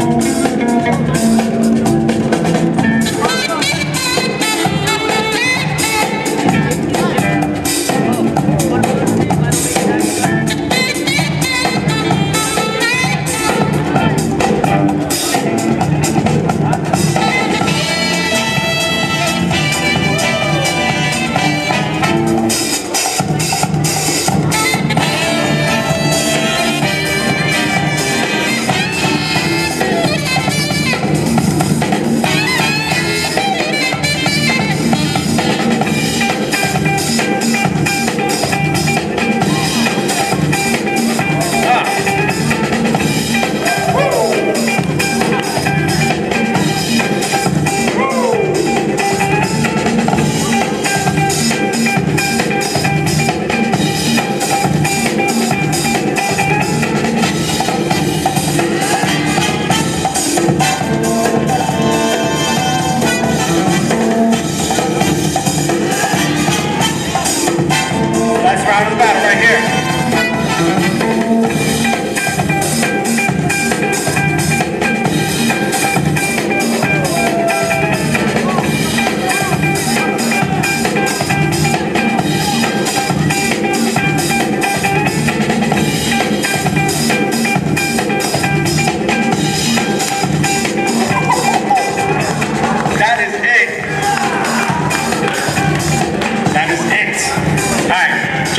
Thank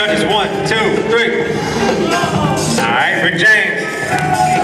Judges, one, two, three.